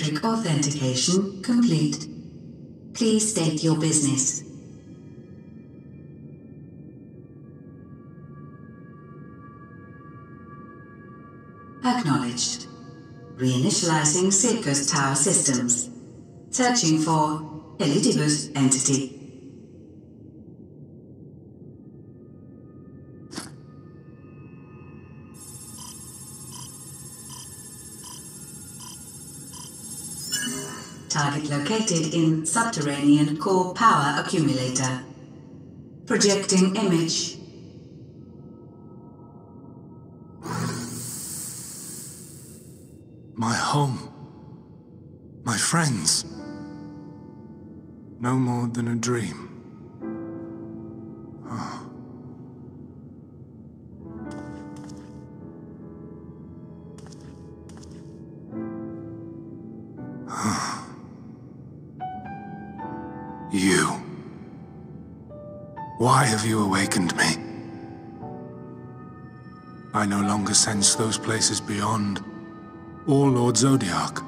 Biometric authentication complete. Please state your business. Acknowledged. Reinitializing Crystal Tower systems. Searching for Elidibus entity. Located in subterranean core power accumulator. Projecting image. My home. My friends. No more than a dream. Have you awakened me? I no longer sense those places beyond, or Lord Zodiark.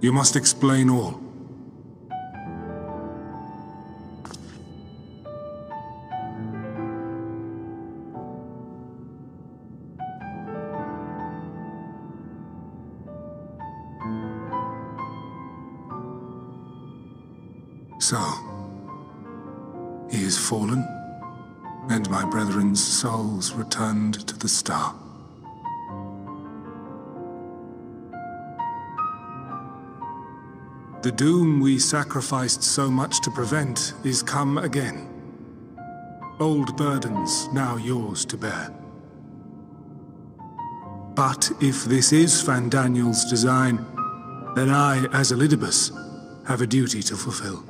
You must explain all. Returned to the star. The doom we sacrificed so much to prevent is come again. Old burdens now yours to bear. But if this is Fandaniel's design, then I, as Elidibus, have a duty to fulfill.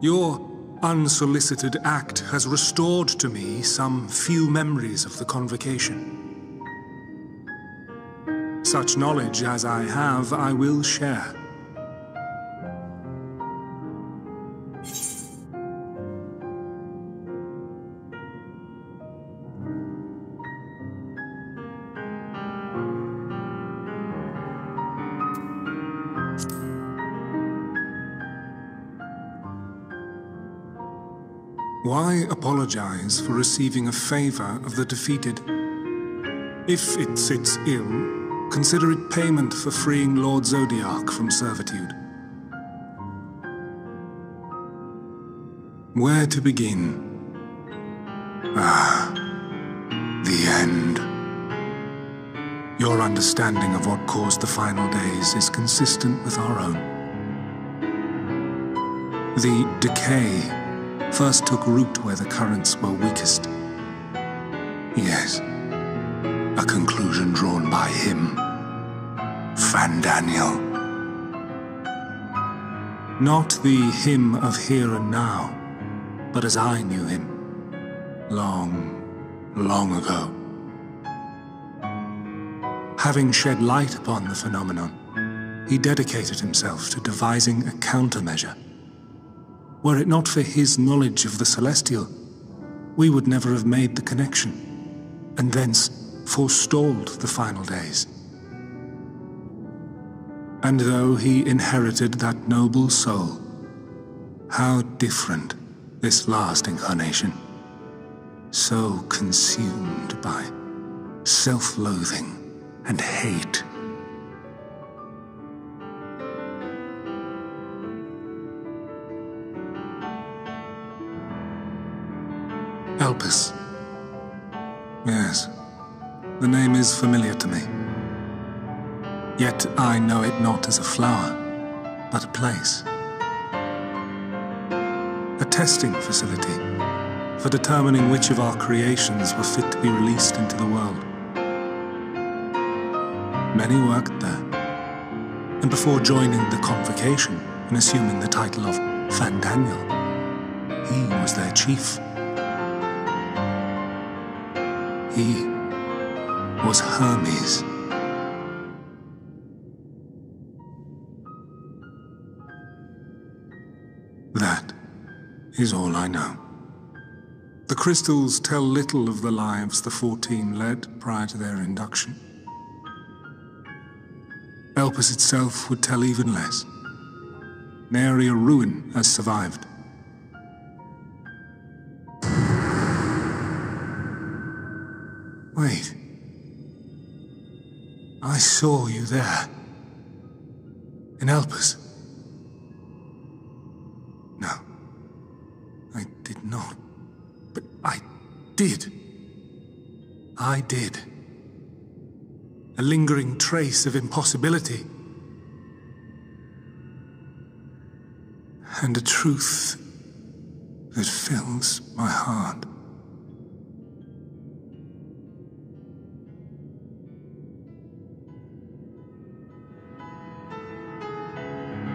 Your unsolicited act has restored to me some few memories of the convocation. Such knowledge as I have, I will share. Why apologize for receiving a favor of the defeated? If it sits ill, consider it payment for freeing Lord Zodiark from servitude. Where to begin? Ah, the end. Your understanding of what caused the final days is consistent with our own. The decay first took root where the currents were weakest. Yes, a conclusion drawn by him, Fandaniel. Not the him of here and now, but as I knew him, long, long ago. Having shed light upon the phenomenon, he dedicated himself to devising a countermeasure were it not for his knowledge of the celestial, we would never have made the connection, and thence forestalled the final days. And though he inherited that noble soul, how different this last incarnation. So consumed by self-loathing and hate. Elpis. Yes, the name is familiar to me. Yet I know it not as a flower, but a place. A testing facility for determining which of our creations were fit to be released into the world. Many worked there, and before joining the convocation and assuming the title of Fandaniel, he was their chief. He was Hermes. That is all I know. The crystals tell little of the lives the Fourteen led prior to their induction. Elpis itself would tell even less. Nary a ruin has survived. Saw you there. In Elpis. No. I did not. But I did. I did. A lingering trace of impossibility. And a truth that fills my heart.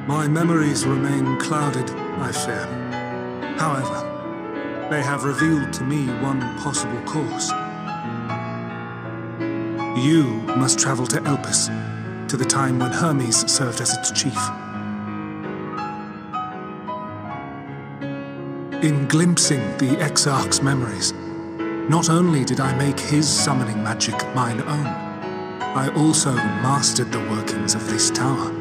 My memories remain clouded, I fear. However, they have revealed to me one possible course. You must travel to Elpis, to the time when Hermes served as its chief. In glimpsing the Exarch's memories, not only did I make his summoning magic mine own, I also mastered the workings of this tower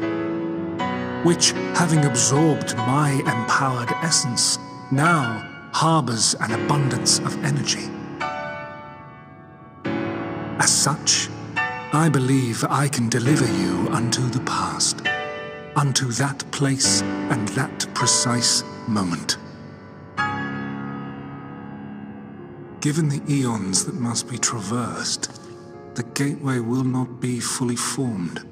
which, having absorbed my empowered essence, now harbors an abundance of energy. As such, I believe I can deliver you unto the past, unto that place and that precise moment. Given the eons that must be traversed, the gateway will not be fully formed.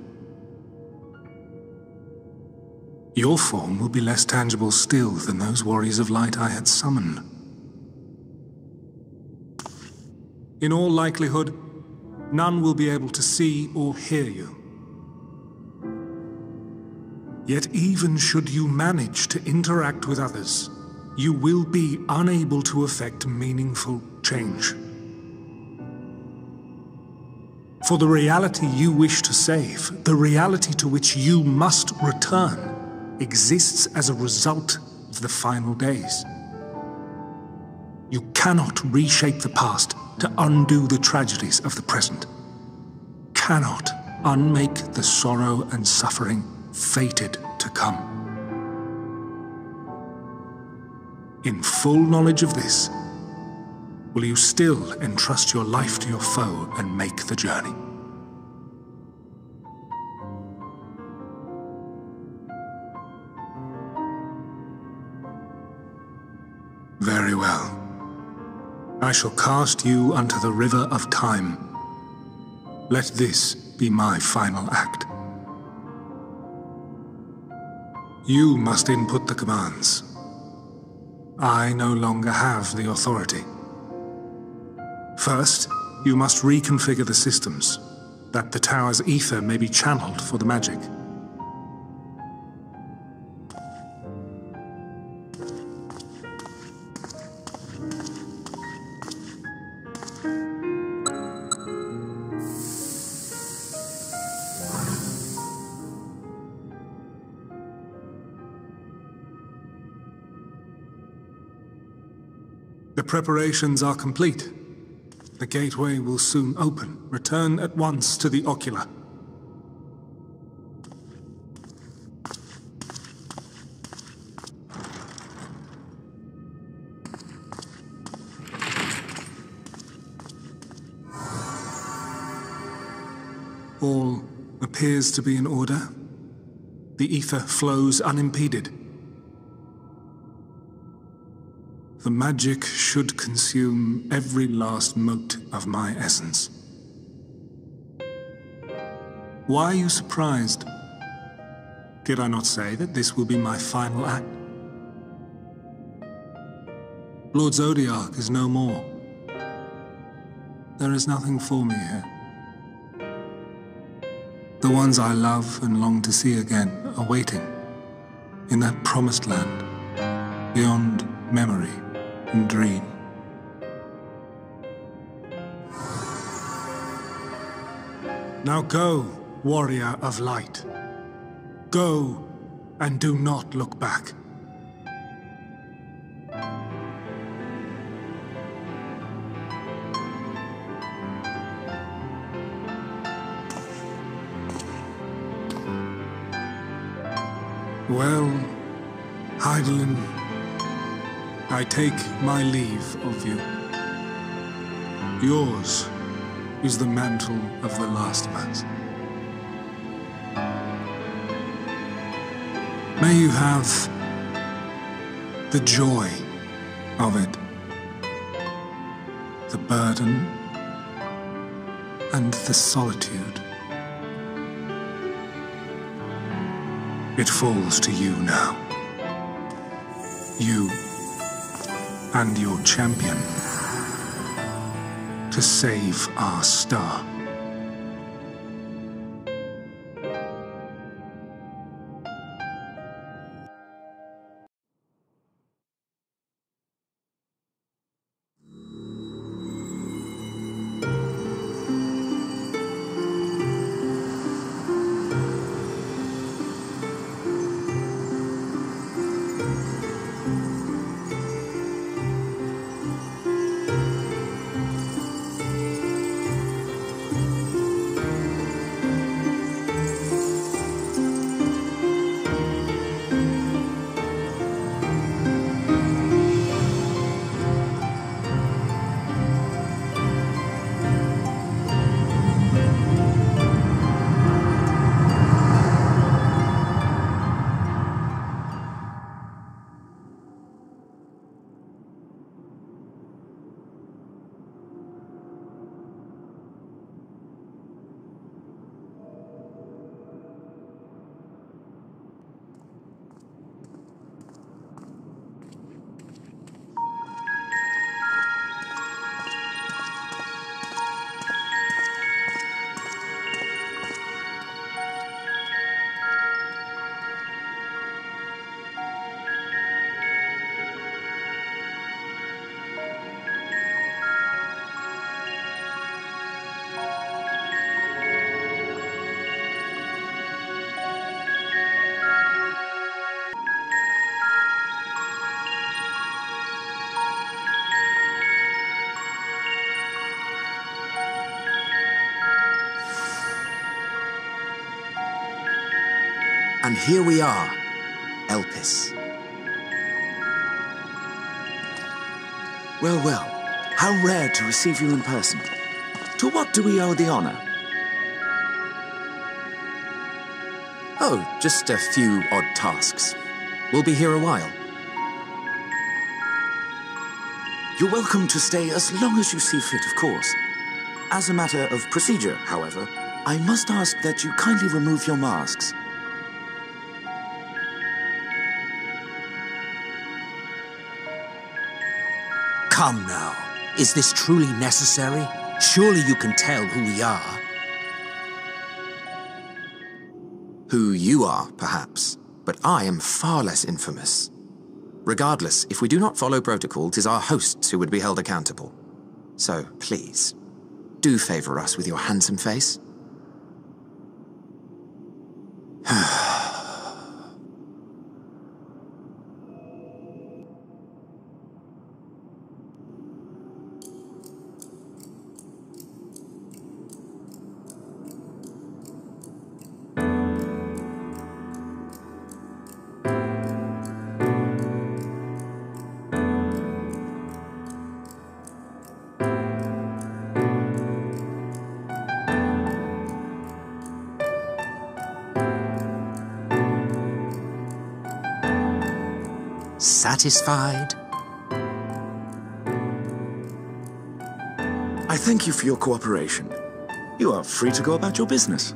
Your form will be less tangible still than those warriors of light I had summoned. In all likelihood, none will be able to see or hear you. Yet even should you manage to interact with others, you will be unable to effect meaningful change. For the reality you wish to save, the reality to which you must return, exists as a result of the final days. You cannot reshape the past to undo the tragedies of the present. Cannot unmake the sorrow and suffering fated to come. In full knowledge of this, will you still entrust your life to your foe and make the journey? I shall cast you unto the river of time. Let this be my final act. You must input the commands. I no longer have the authority. First, you must reconfigure the systems, that the tower's ether may be channeled for the magic. Preparations are complete. The gateway will soon open. Return at once to the ocular. All appears to be in order. The ether flows unimpeded. The magic should consume every last mote of my essence. Why are you surprised? Did I not say that this will be my final act? Lord Zodiark is no more. There is nothing for me here. The ones I love and long to see again are waiting in that promised land, beyond memory dream. Now go, warrior of light. Go and do not look back. Well, I take my leave of you. Yours is the mantle of the last mass. May you have the joy of it, the burden, and the solitude. It falls to you now. You and your champion to save our star. And here we are, Elpis. Well, well, how rare to receive you in person. To what do we owe the honor? Oh, just a few odd tasks. We'll be here a while. You're welcome to stay as long as you see fit, of course. As a matter of procedure, however, I must ask that you kindly remove your masks. Come now. Is this truly necessary? Surely you can tell who we are. Who you are, perhaps, but I am far less infamous. Regardless, if we do not follow protocol, tis our hosts who would be held accountable. So, please, do favor us with your handsome face. Satisfied? I thank you for your cooperation. You are free to go about your business.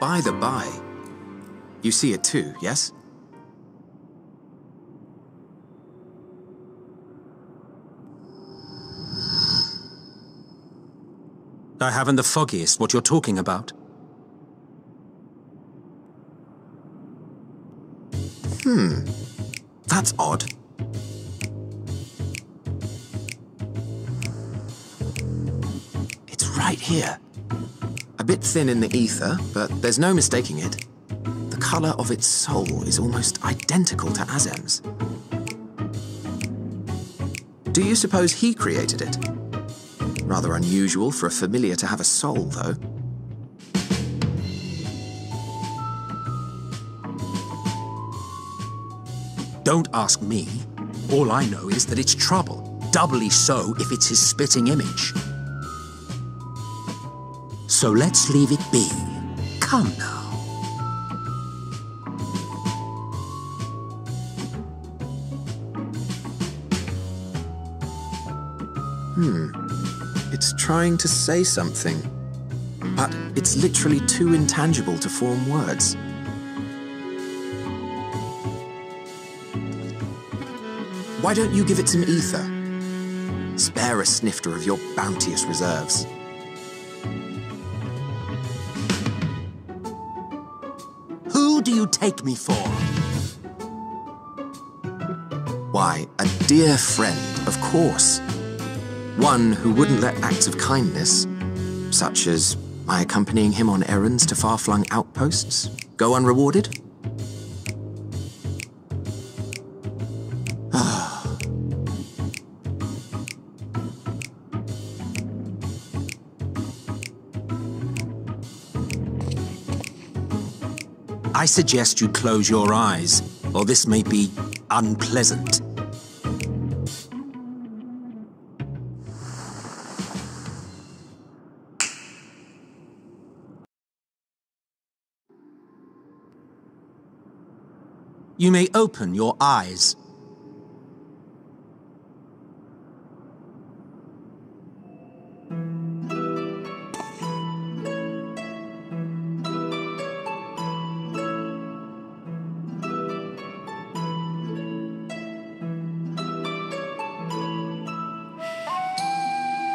By the by, you see it too, yes? I haven't the foggiest what you're talking about. Hmm. That's odd. It's right here. A bit thin in the ether, but there's no mistaking it. Color of its soul is almost identical to Azem's. Do you suppose he created it? Rather unusual for a familiar to have a soul, though. Don't ask me. All I know is that it's trouble. Doubly so if it's his spitting image. So let's leave it be. Come now. Hmm. It's trying to say something, but it's literally too intangible to form words. Why don't you give it some ether? Spare a snifter of your bounteous reserves. Who do you take me for? Why, a dear friend, of course. One who wouldn't let acts of kindness, such as my accompanying him on errands to far-flung outposts, go unrewarded? Ah. I suggest you close your eyes, or this may be unpleasant. You may open your eyes.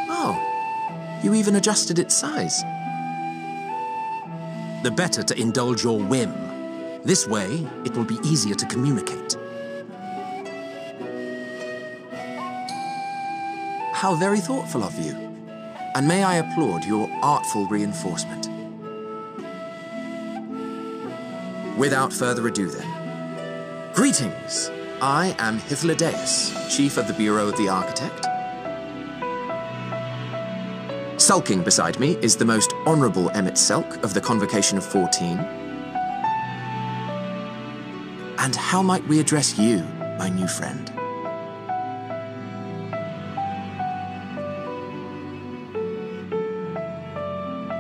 Oh, you even adjusted its size. The better to indulge your whim. This way, it will be easier to communicate. How very thoughtful of you. And may I applaud your artful reinforcement. Without further ado then. Greetings! I am Hythlodaeus, Chief of the Bureau of the Architect. Sulking beside me is the most honourable Emet-Selch of the Convocation of 14. And how might we address you, my new friend?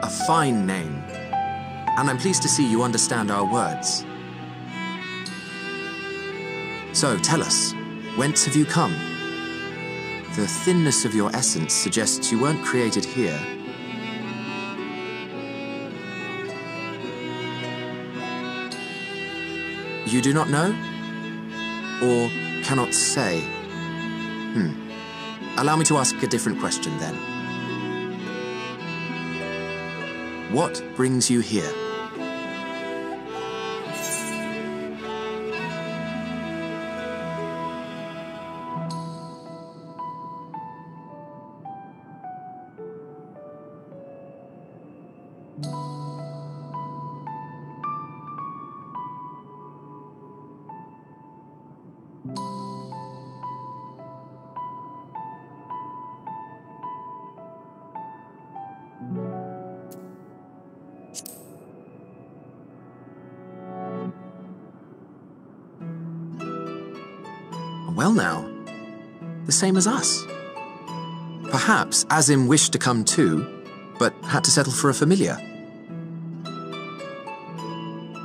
A fine name. And I'm pleased to see you understand our words. So, tell us, whence have you come? The thinness of your essence suggests you weren't created here. You do not know? Or cannot say? Hmm. Allow me to ask a different question then. What brings you here? Well now, the same as us. Perhaps Azem wished to come too, but had to settle for a familiar.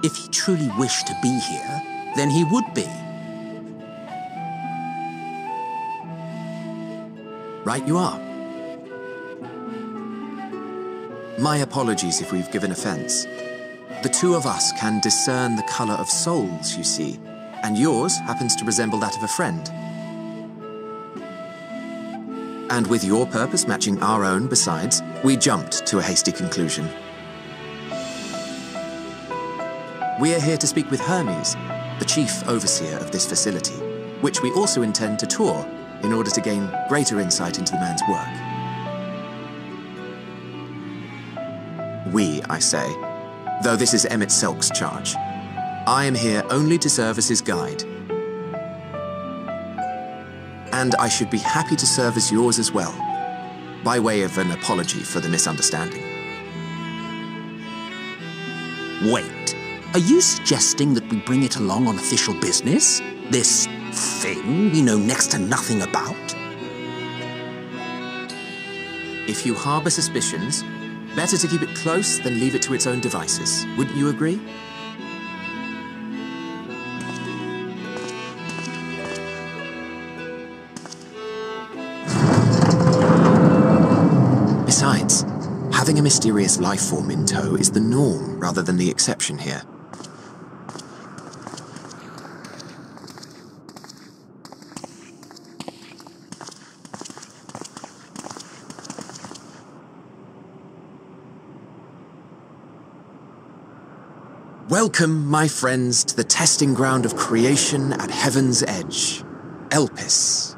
If he truly wished to be here, then he would be. Right you are. My apologies if we've given offense. The two of us can discern the color of souls, you see, and yours happens to resemble that of a friend. And with your purpose matching our own besides, we jumped to a hasty conclusion. We are here to speak with Hermes, the chief overseer of this facility, which we also intend to tour in order to gain greater insight into the man's work. We, I say, though this is Emet-Selch's charge. I am here only to serve as his guide. And I should be happy to serve as yours as well, by way of an apology for the misunderstanding. Wait, are you suggesting that we bring it along on official business? This thing we know next to nothing about? If you harbor suspicions, better to keep it close than leave it to its own devices. Wouldn't you agree? A mysterious life form in tow is the norm rather than the exception here. Welcome, my friends, to the testing ground of creation at Heaven's Edge, Elpis.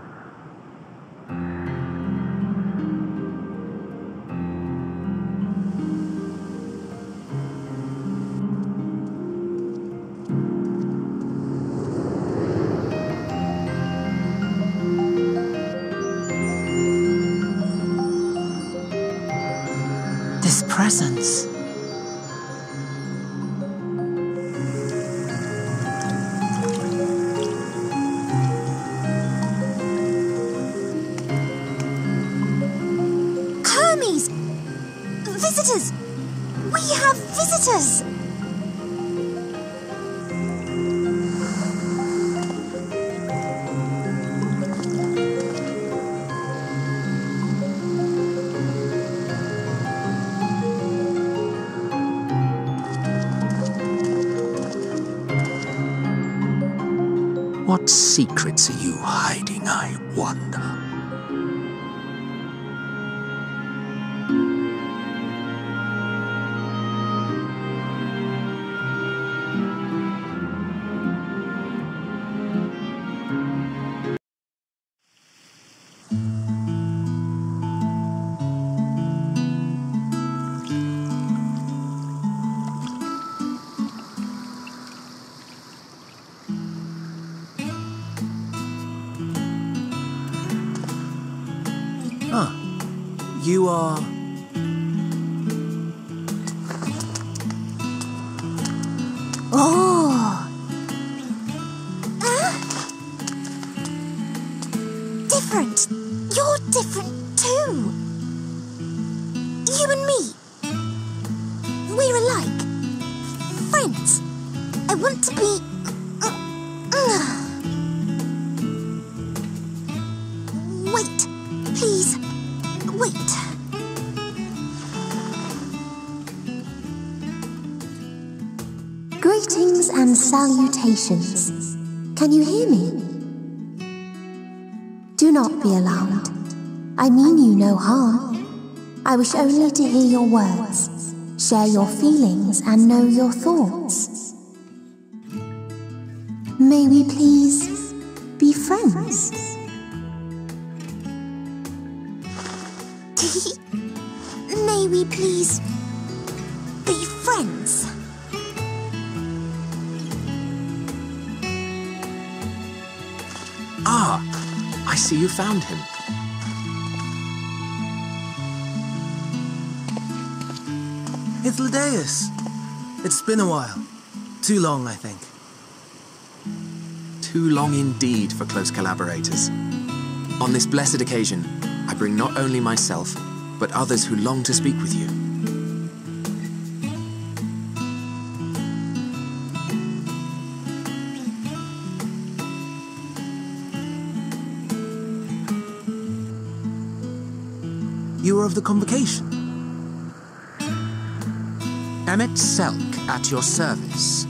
Are you hiding, You Can you hear me? Do not be alarmed. I mean you no harm. I wish only to hear your words, share your feelings, and know your thoughts. May we please be friends? Found him. It's Ladeus. It's been a while. Too long, I think. Too long indeed for close collaborators. On this blessed occasion, I bring not only myself, but others who long to speak with you. Of the convocation. Emet-Selch at your service.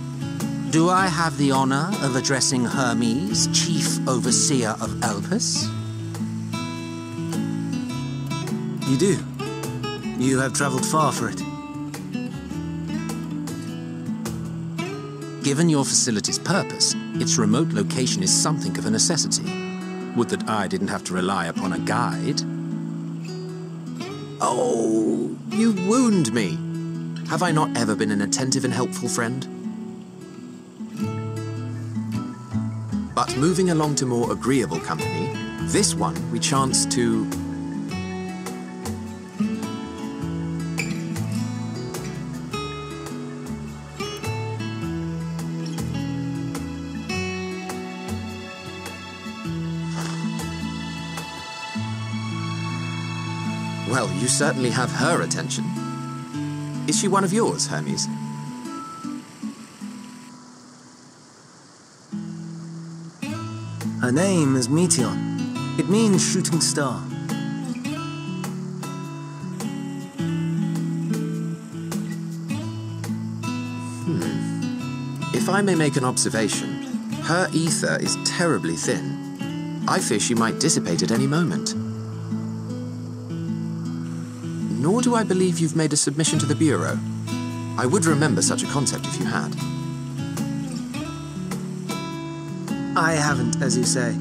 Do I have the honor of addressing Hermes, Chief Overseer of Elpis? You do. You have traveled far for it. Given your facility's purpose, its remote location is something of a necessity. Would that I didn't have to rely upon a guide. Oh, you wound me. Have I not ever been an attentive and helpful friend? But moving along to more agreeable company, this one we chance to... certainly have her attention. Is she one of yours, Hermes? Her name is Meteion. It means shooting star. Hmm. If I may make an observation, her ether is terribly thin. I fear she might dissipate at any moment. Nor do I believe you've made a submission to the Bureau. I would remember such a concept if you had. I haven't, as you say.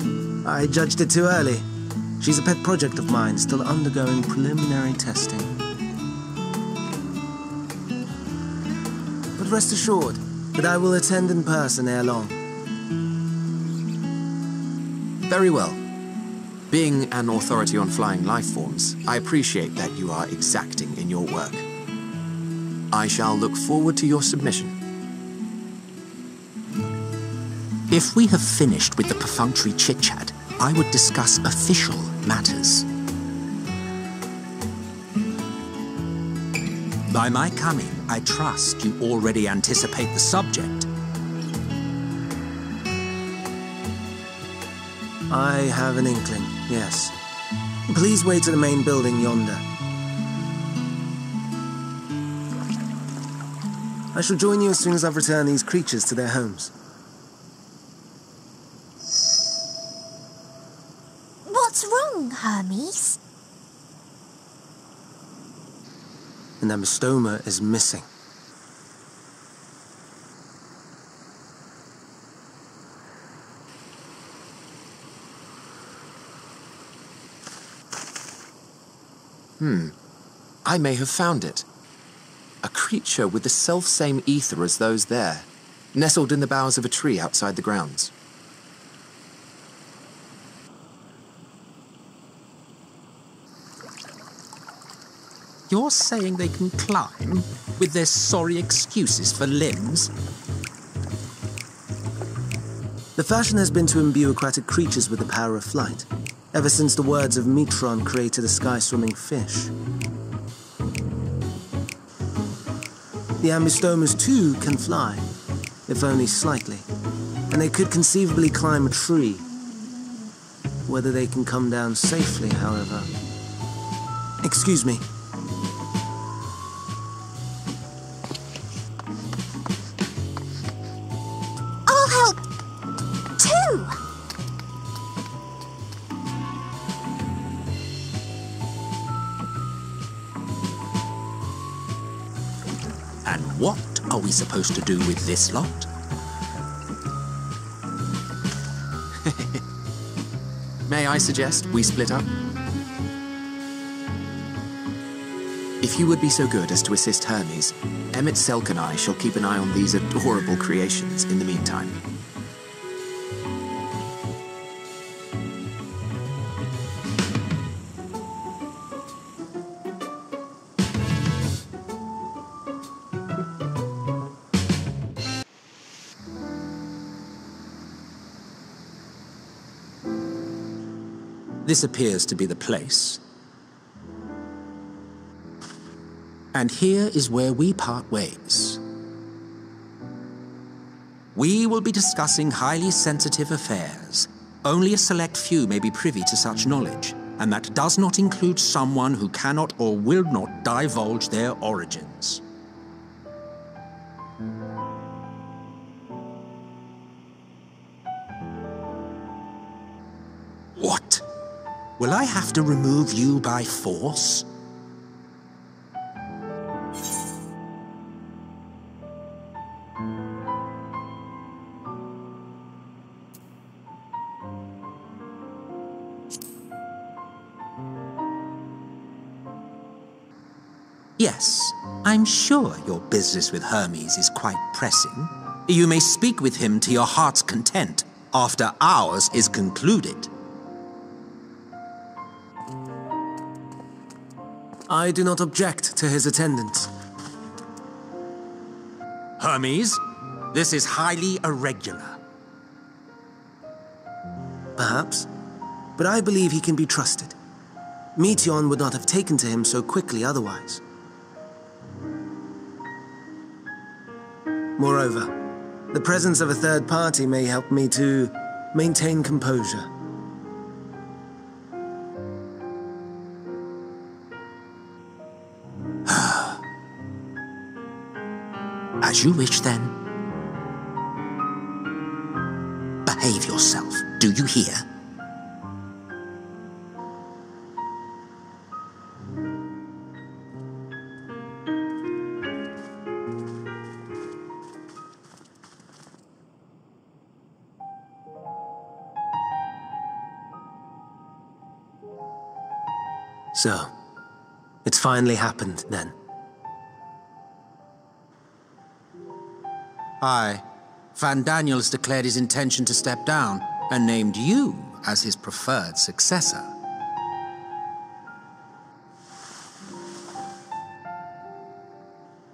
I judged it too early. She's a pet project of mine, still undergoing preliminary testing. But rest assured that I will attend in person ere long. Very well. Being an authority on flying life forms, I appreciate that you are exacting in your work. I shall look forward to your submission. If we have finished with the perfunctory chit-chat, I would discuss official matters. By my coming, I trust you already anticipate the subject. I have an inkling, yes. Please wait to the main building yonder. I shall join you as soon as I've returned these creatures to their homes. What's wrong, Hermes? And that is missing. Hmm. I may have found it. A creature with the self-same ether as those there, nestled in the boughs of a tree outside the grounds. You're saying they can climb with their sorry excuses for limbs? The fashion has been to imbue aquatic creatures with the power of flight, ever since the words of Metron created a sky-swimming fish. The Ambystomas too can fly, if only slightly, and they could conceivably climb a tree. Whether they can come down safely, however. Excuse me. Supposed to do with this lot? May I suggest we split up? If you would be so good as to assist Hermes, Emet-Selch and I shall keep an eye on these adorable creations in the meantime. This appears to be the place. And here is where we part ways. We will be discussing highly sensitive affairs. Only a select few may be privy to such knowledge, and that does not include someone who cannot or will not divulge their origins. Will I have to remove you by force? Yes, I'm sure your business with Hermes is quite pressing. You may speak with him to your heart's content after ours is concluded. I do not object to his attendance. Hermes, this is highly irregular. Perhaps, but I believe he can be trusted. Meteion would not have taken to him so quickly otherwise. Moreover, the presence of a third party may help me to maintain composure. As you wish, then. Behave yourself, do you hear? So, it's finally happened then. Aye. Fandaniel has declared his intention to step down and named you as his preferred successor.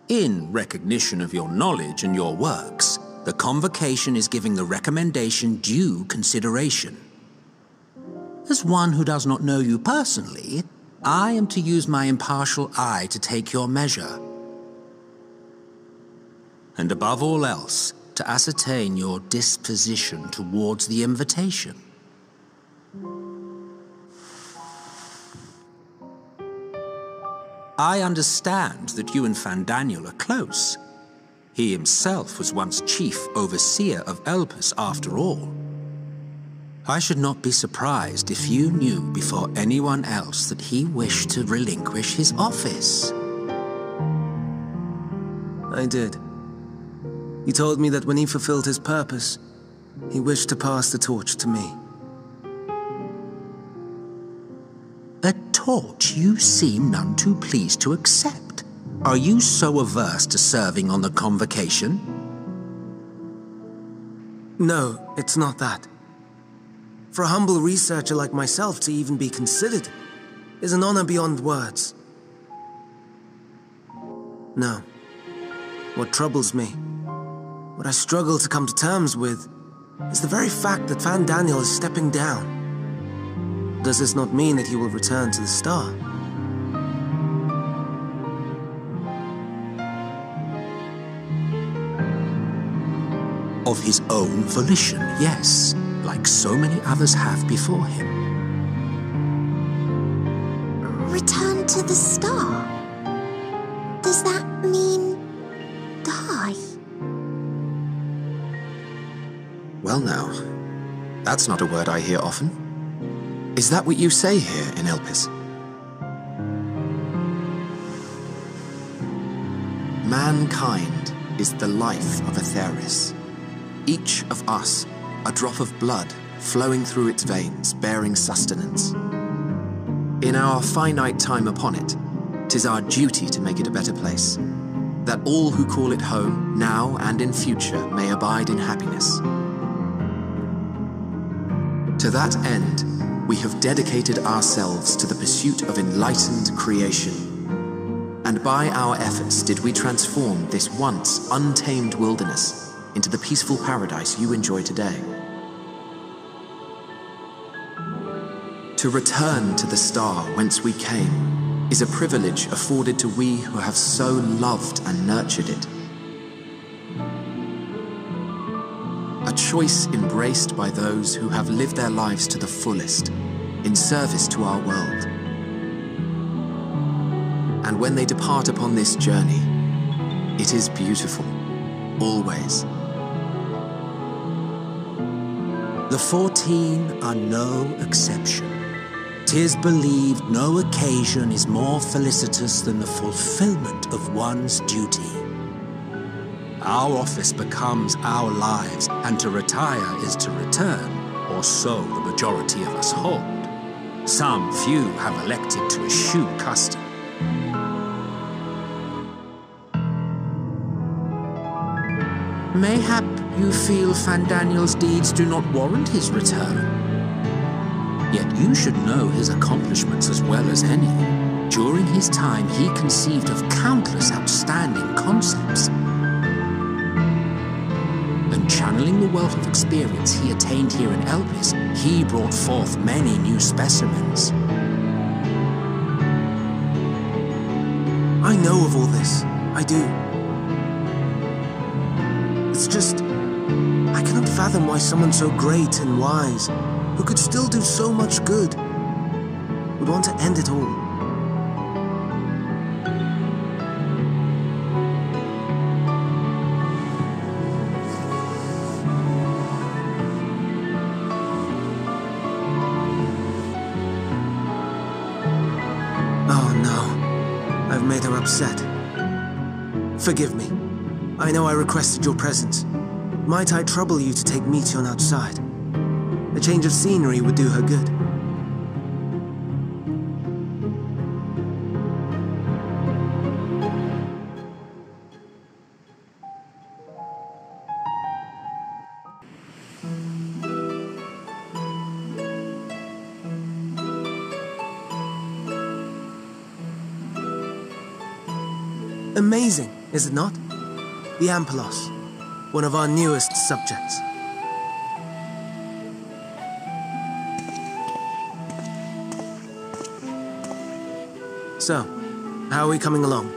In recognition of your knowledge and your works, the convocation is giving the recommendation due consideration. As one who does not know you personally, I am to use my impartial eye to take your measure. And above all else, to ascertain your disposition towards the invitation. I understand that you and Fandaniel are close. He himself was once chief overseer of Elpis after all. I should not be surprised if you knew before anyone else that he wished to relinquish his office. I did. He told me that when he fulfilled his purpose, he wished to pass the torch to me. A torch you seem none too pleased to accept. Are you so averse to serving on the convocation? No, it's not that. For a humble researcher like myself to even be considered is an honor beyond words. No. What troubles me, what I struggle to come to terms with, is the very fact that Fandaniel is stepping down. Does this not mean that he will return to the star? Of his own volition, yes, like so many others have before him. Return to the star? Does that mean Well, now, that's not a word I hear often. Is that what you say here in Elpis? Mankind is the life of Aetheris. Each of us, a drop of blood flowing through its veins, bearing sustenance. In our finite time upon it, tis our duty to make it a better place, that all who call it home, now and in future, may abide in happiness. To that end, we have dedicated ourselves to the pursuit of enlightened creation. And by our efforts did we transform this once untamed wilderness into the peaceful paradise you enjoy today. To return to the star whence we came is a privilege afforded to we who have so loved and nurtured it. Choice embraced by those who have lived their lives to the fullest, in service to our world. And when they depart upon this journey, it is beautiful, always. The fourteen are no exception. Tis believed no occasion is more felicitous than the fulfillment of one's duty. Our office becomes our lives, and to retire is to return, or so the majority of us hold. Some few have elected to eschew custom. Mayhap you feel Fandaniel's deeds do not warrant his return. Yet you should know his accomplishments as well as any. During his time, he conceived of countless outstanding concepts, Channeling the wealth of experience he attained here in Elpis, he brought forth many new specimens. I know of all this. I do. It's just. I cannot fathom why someone so great and wise, who could still do so much good, would want to end it all. Made her upset. Forgive me. I know I requested your presence. Might I trouble you to take Meteion outside? A change of scenery would do her good. Is it not? The Ampelos, one of our newest subjects. So, how are we coming along?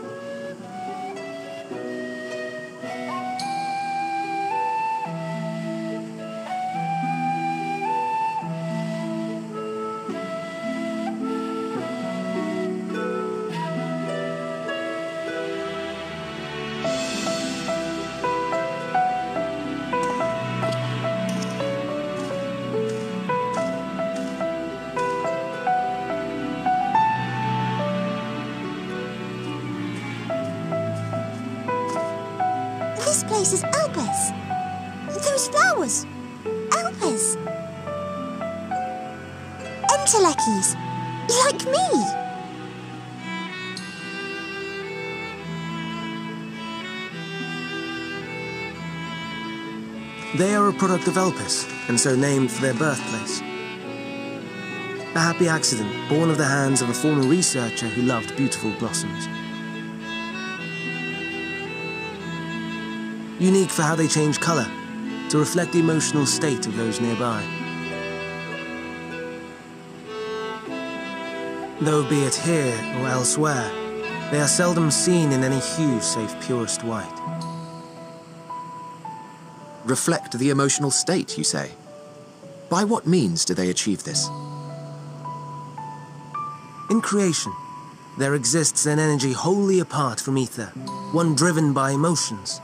They are a product of Elpis, and so named for their birthplace. A happy accident born of the hands of a former researcher who loved beautiful blossoms. Unique for how they change color to reflect the emotional state of those nearby. Though be it here or elsewhere, they are seldom seen in any hue save purest white. Reflect the emotional state, you say? By what means do they achieve this? In creation, there exists an energy wholly apart from ether, one driven by emotions.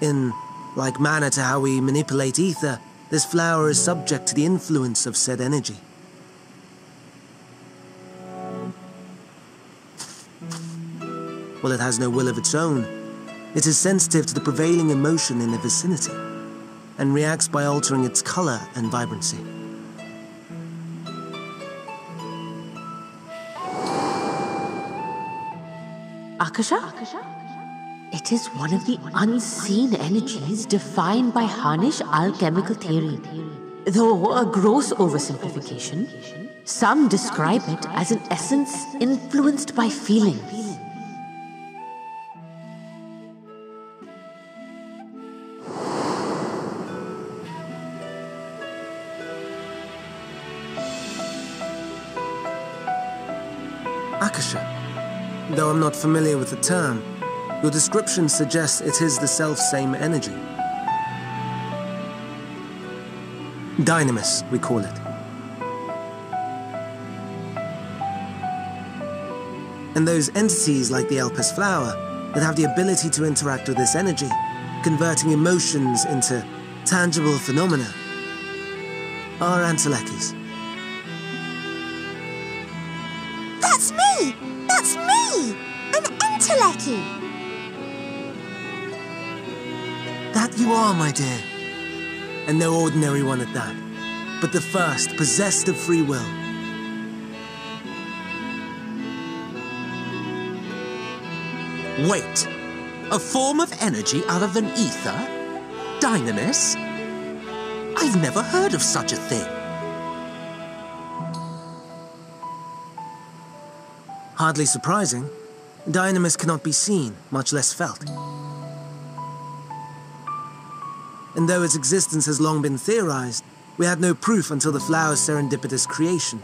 In like manner to how we manipulate ether, this flower is subject to the influence of said energy. Well, it has no will of its own, it is sensitive to the prevailing emotion in the vicinity, and reacts by altering its color and vibrancy. Akasha? It is one of the unseen energies defined by Harnish alchemical theory. Though a gross oversimplification, some describe it as an essence influenced by feelings. I'm not familiar with the term, your description suggests it is the self-same energy. Dynamis, we call it. And those entities like the Elpis flower that have the ability to interact with this energy, converting emotions into tangible phenomena, are Entelechies. An That you are, my dear. And no ordinary one at that, but the first possessed of free will. Wait! A form of energy other than ether? Dynamis? I've never heard of such a thing. Hardly surprising. Dynamis cannot be seen, much less felt. And though its existence has long been theorized, we had no proof until the flower's serendipitous creation.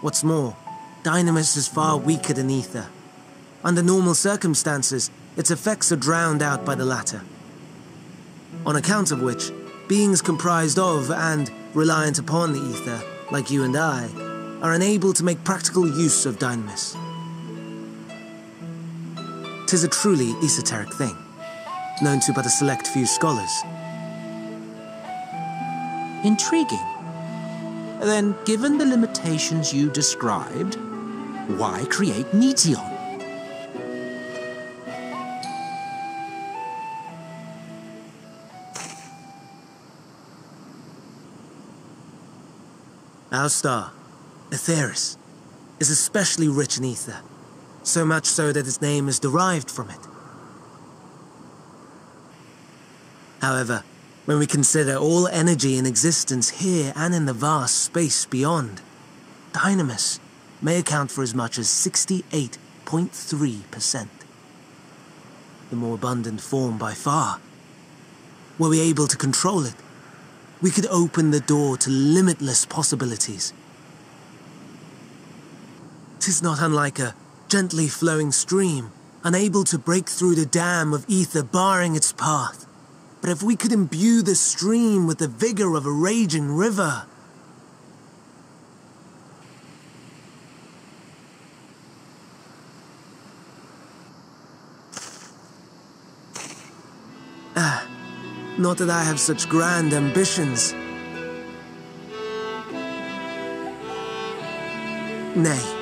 What's more, Dynamis is far weaker than Ether. Under normal circumstances, its effects are drowned out by the latter. On account of which, beings comprised of and reliant upon the Ether, like you and I, are unable to make practical use of Dynamis. Tis a truly esoteric thing, known to but a select few scholars. Intriguing. Then, given the limitations you described, why create Meteion? Our star, Aetheris, is especially rich in ether, so much so that its name is derived from it. However, when we consider all energy in existence here and in the vast space beyond, Dynamis may account for as much as 68.3%. The more abundant form by far. Were we able to control it, we could open the door to limitless possibilities. Tis not unlike a gently flowing stream, unable to break through the dam of ether barring its path. But if we could imbue the stream with the vigor of a raging river, Ah, not that I have such grand ambitions. Nay,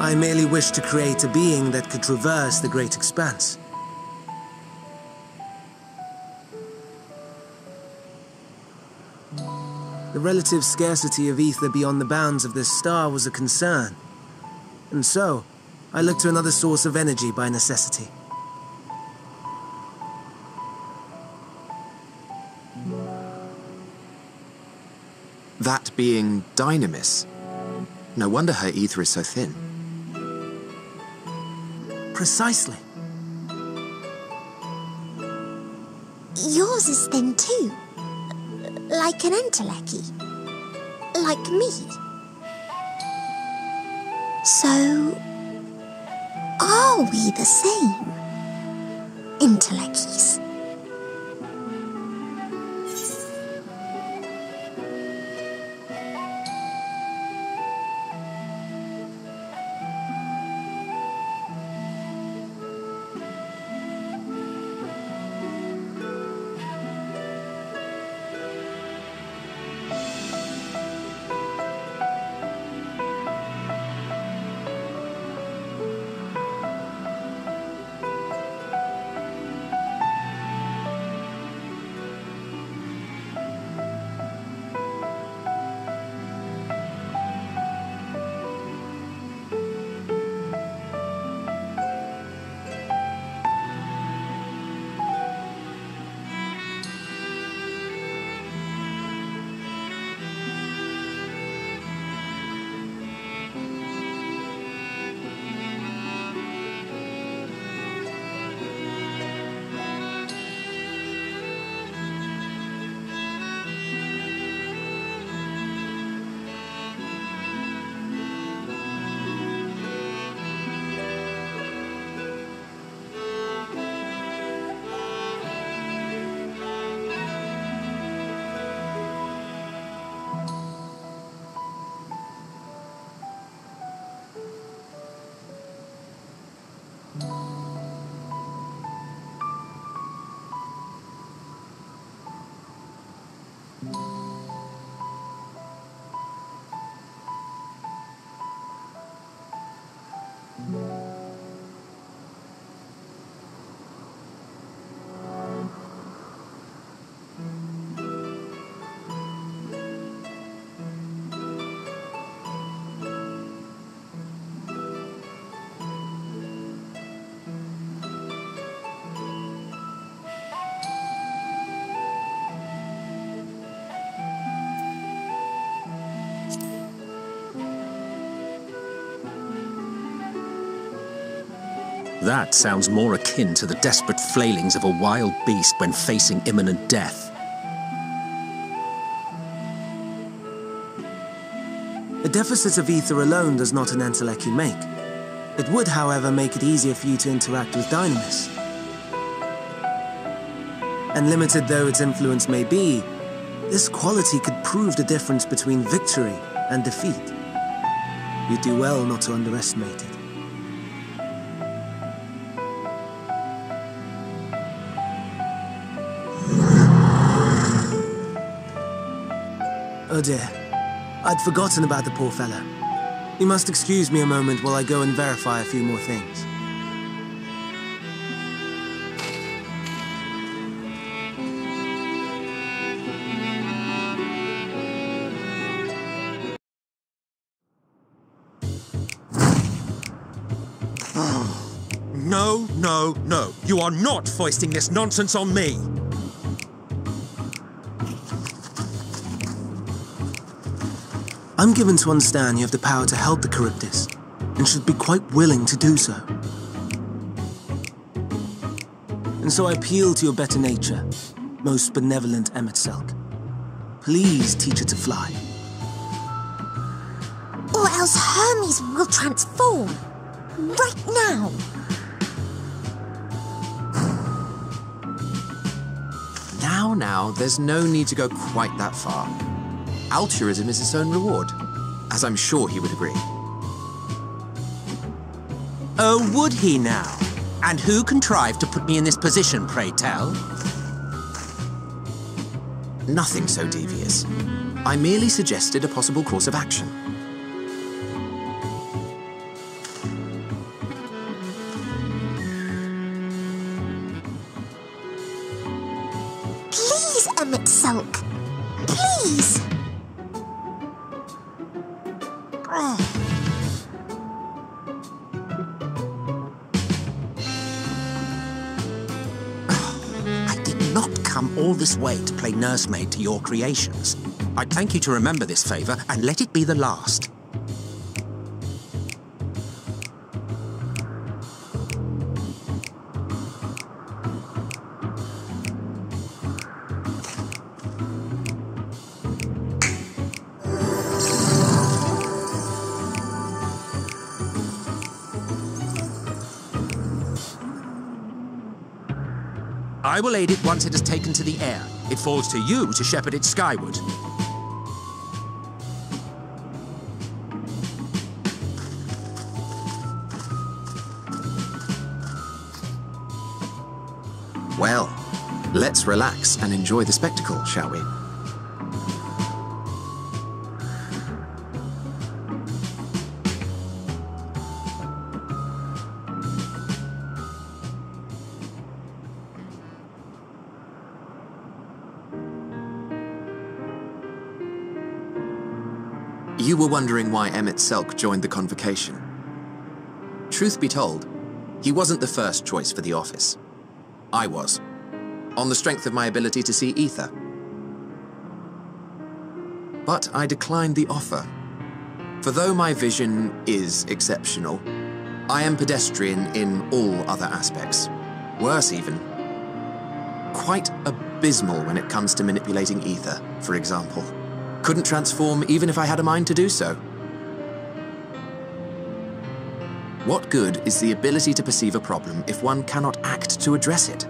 I merely wish to create a being that could traverse the great expanse. The relative scarcity of ether beyond the bounds of this star was a concern. And so, I looked to another source of energy by necessity. That being Dynamis. No wonder her ether is so thin. Precisely. Yours is thin too. Like an entelechy. Like me. So, are we the same? Entelechies. That sounds more akin to the desperate flailings of a wild beast when facing imminent death. A deficit of ether alone does not an Entelechy make. It would, however, make it easier for you to interact with Dynamis. And limited though its influence may be, this quality could prove the difference between victory and defeat. You'd do well not to underestimate it. Oh dear. I'd forgotten about the poor fellow. You must excuse me a moment while I go and verify a few more things. Oh, no, no, no. You are not foisting this nonsense on me. I'm given to understand you have the power to help the Charybdis, and should be quite willing to do so. And so I appeal to your better nature, most benevolent Emet-Selch. Please teach her to fly. Or else Hermes will transform. Right now. Now, now, there's no need to go quite that far. Altruism is its own reward, as I'm sure he would agree. Oh, would he now? And who contrived to put me in this position, pray tell? Nothing so devious. I merely suggested a possible course of action. Way to play nursemaid to your creations. I'd thank you to remember this favor and let it be the last. I will aid it once it has taken to the air. It falls to you to shepherd it skyward. Well, let's relax and enjoy the spectacle, shall we? Wondering why Emet-Selch joined the convocation. Truth be told, he wasn't the first choice for the office. I was, on the strength of my ability to see ether. But I declined the offer. For though my vision is exceptional, I am pedestrian in all other aspects. Worse even. Quite abysmal when it comes to manipulating ether, for example. Couldn't transform even if I had a mind to do so. What good is the ability to perceive a problem if one cannot act to address it?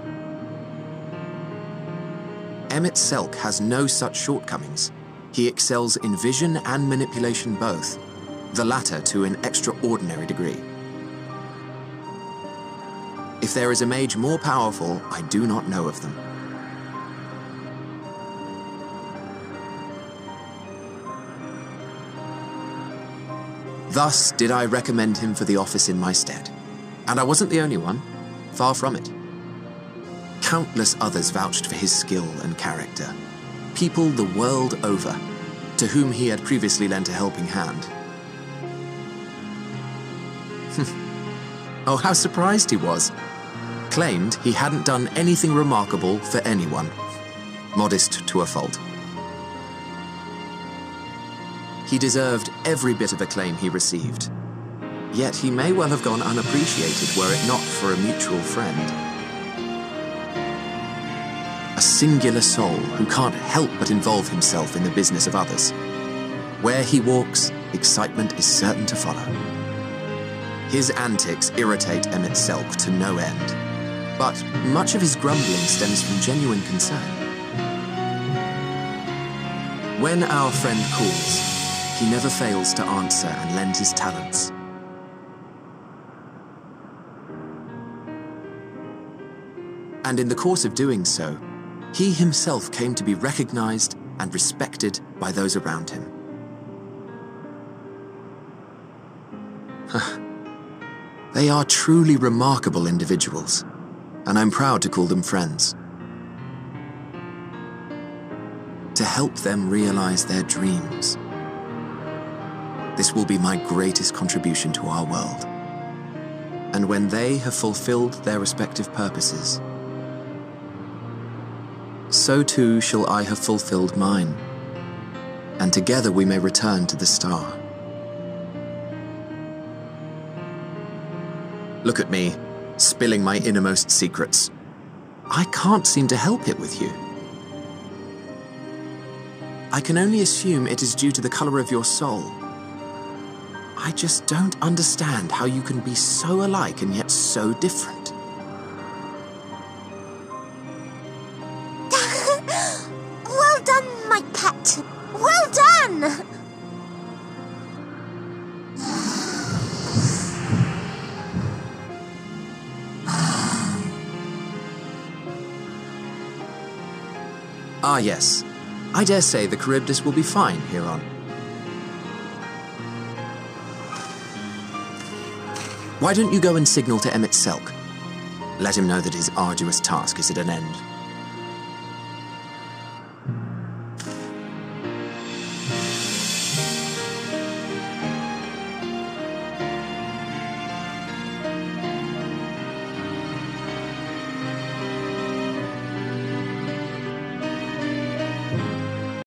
Emet-Selch has no such shortcomings. He excels in vision and manipulation both, the latter to an extraordinary degree. If there is a mage more powerful, I do not know of them. Thus did I recommend him for the office in my stead. And I wasn't the only one. Far from it. Countless others vouched for his skill and character. People the world over, to whom he had previously lent a helping hand. Hmm. oh, how surprised he was. Claimed he hadn't done anything remarkable for anyone. Modest to a fault. He deserved every bit of acclaim he received. Yet he may well have gone unappreciated were it not for a mutual friend. A singular soul who can't help but involve himself in the business of others. Where he walks, excitement is certain to follow. His antics irritate Emet-Selch to no end, but much of his grumbling stems from genuine concern. When our friend calls, he never fails to answer and lend his talents. And in the course of doing so, he himself came to be recognized and respected by those around him. they are truly remarkable individuals, and I'm proud to call them friends. To help them realize their dreams. This will be my greatest contribution to our world. And when they have fulfilled their respective purposes, so too shall I have fulfilled mine, and together we may return to the star. Look at me, spilling my innermost secrets. I can't seem to help it with you. I can only assume it is due to the color of your soul. I just don't understand how you can be so alike and yet so different. well done, my pet. Well done! Ah, yes. I dare say the Charybdis will be fine here on. Why don't you go and signal to Emet-Selch? Let him know that his arduous task is at an end.